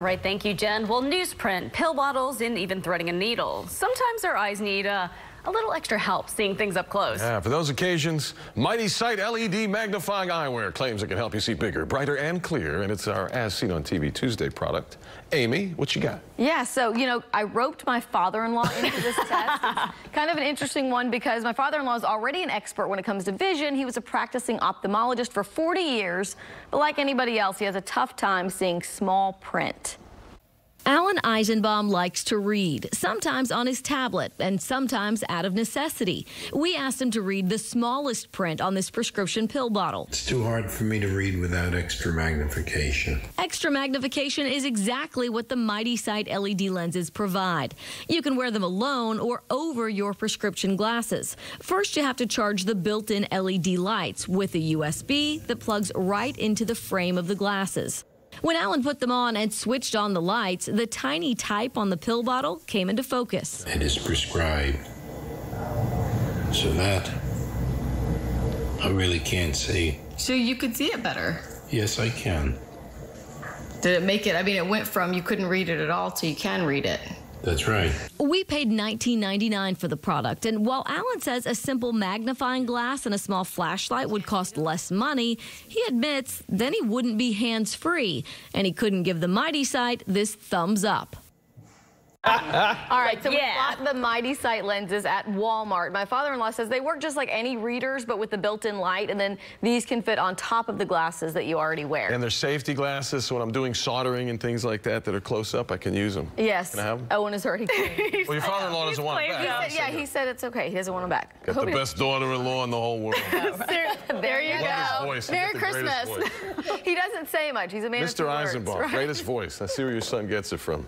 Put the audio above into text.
Right, thank you, Jen. Well, newsprint, pill bottles, and even threading a needle. Sometimes our eyes need uh, a little extra help seeing things up close. Yeah, for those occasions, Mighty Sight LED magnifying eyewear claims it can help you see bigger, brighter, and clear. And it's our As Seen on TV Tuesday product. Amy, what you got? Yeah, so, you know, I roped my father-in-law into this test. It's kind of an interesting one because my father-in-law is already an expert when it comes to vision. He was a practicing ophthalmologist for 40 years, but like anybody else, he has a tough time seeing small print. Alan Eisenbaum likes to read, sometimes on his tablet and sometimes out of necessity. We asked him to read the smallest print on this prescription pill bottle. It's too hard for me to read without extra magnification. Extra magnification is exactly what the Mighty Sight LED lenses provide. You can wear them alone or over your prescription glasses. First, you have to charge the built-in LED lights with a USB that plugs right into the frame of the glasses. When Alan put them on and switched on the lights, the tiny type on the pill bottle came into focus. It is prescribed. So that I really can't see. So you could see it better. Yes, I can. Did it make it? I mean, it went from you couldn't read it at all to you can read it. That's right. We paid $19.99 for the product, and while Alan says a simple magnifying glass and a small flashlight would cost less money, he admits then he wouldn't be hands free, and he couldn't give the Mighty Sight this thumbs up. All right, so yeah. we bought the Mighty Sight lenses at Walmart. My father-in-law says they work just like any readers, but with the built-in light, and then these can fit on top of the glasses that you already wear. And they're safety glasses, so when I'm doing soldering and things like that that are close up, I can use them. Yes. Can I have them? Owen is already. Well, your father-in-law doesn't want it playing back. He said- yeah, he said it's okay. He doesn't want them back. Got the Hope he- best daughter-in-law in the whole world. There, there you go. Merry get the greatest Christmas. he doesn't say much. He's a man of Mr. few words, right? greatest voice. Let's see where your son gets it from.